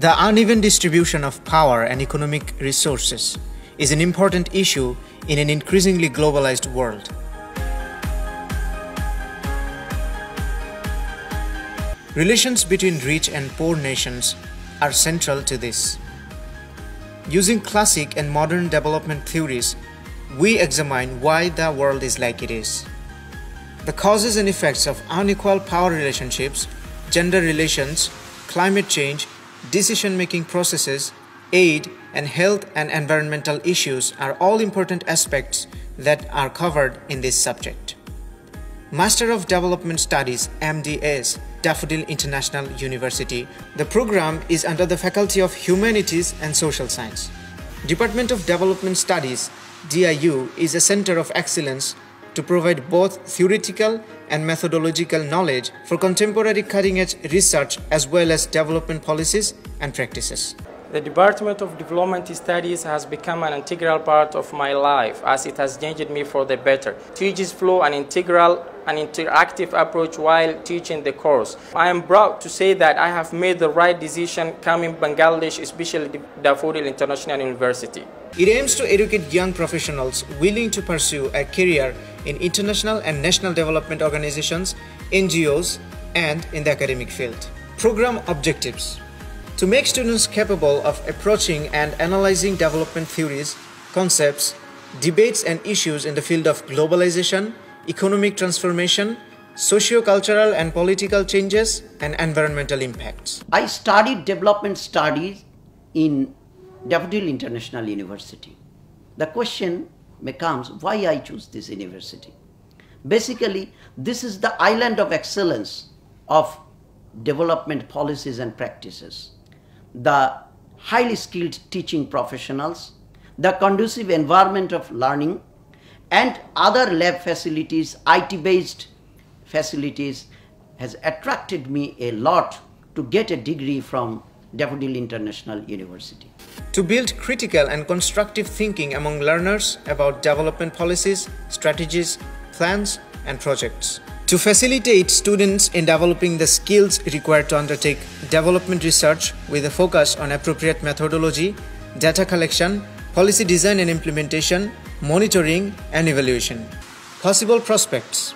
The uneven distribution of power and economic resources is an important issue in an increasingly globalized world. Relations between rich and poor nations are central to this. Using classic and modern development theories, we examine why the world is like it is. The causes and effects of unequal power relationships, gender relations, climate change, decision making processes, aid, and health and environmental issues are all important aspects that are covered in this subject. Master of Development Studies MDS Daffodil International University. The program is under the Faculty of Humanities and Social Science. Department of Development Studies DIU is a center of excellence to provide both theoretical and methodological knowledge for contemporary cutting-edge research as well as development policies and practices. The Department of Development Studies has become an integral part of my life as it has changed me for the better. Teaches flow an integral and interactive approach while teaching the course. I am proud to say that I have made the right decision coming Bangladesh, especially Daffodil International University. It aims to educate young professionals willing to pursue a career in international and national development organizations, NGOs, and in the academic field. Program objectives to make students capable of approaching and analyzing development theories, concepts, debates, and issues in the field of globalization, economic transformation, socio-cultural and political changes, and environmental impacts. I studied development studies in Daffodil International University. The question becomes why I choose this university. Basically, this is the island of excellence of development policies and practices the highly skilled teaching professionals, the conducive environment of learning, and other lab facilities, IT-based facilities has attracted me a lot to get a degree from Daffodil International University. To build critical and constructive thinking among learners about development policies, strategies, plans, and projects to facilitate students in developing the skills required to undertake development research with a focus on appropriate methodology, data collection, policy design and implementation, monitoring, and evaluation. Possible prospects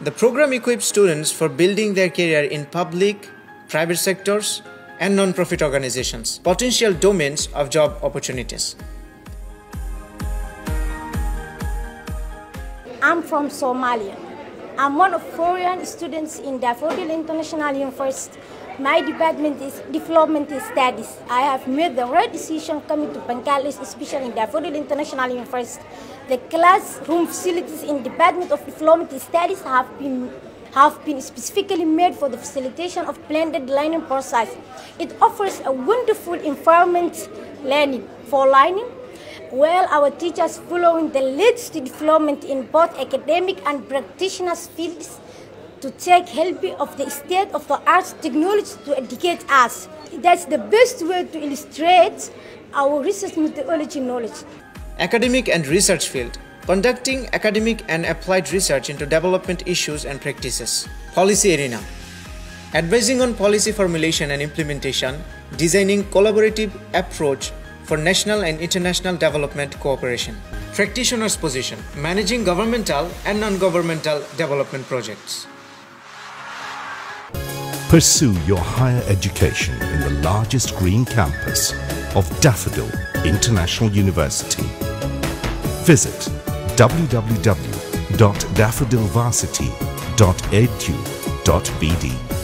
The program equips students for building their career in public, private sectors, and non-profit organizations, potential domains of job opportunities. I'm from Somalia. I'm one of foreign students in Daffodil International University. My department is Development Studies. I have made the right decision coming to Bangladesh, especially in Daffodil International University. The classroom facilities in the Department of Development Studies have been have been specifically made for the facilitation of blended learning process. It offers a wonderful environment learning for learning well, our teachers following the latest development in both academic and practitioners fields to take help of the state of the arts technology to educate us. That's the best way to illustrate our research methodology knowledge. Academic and research field conducting academic and applied research into development issues and practices. Policy arena advising on policy formulation and implementation, designing collaborative approach for national and international development cooperation. Practitioner's position managing governmental and non governmental development projects. Pursue your higher education in the largest green campus of Daffodil International University. Visit www.daffodilvarsity.edu.bd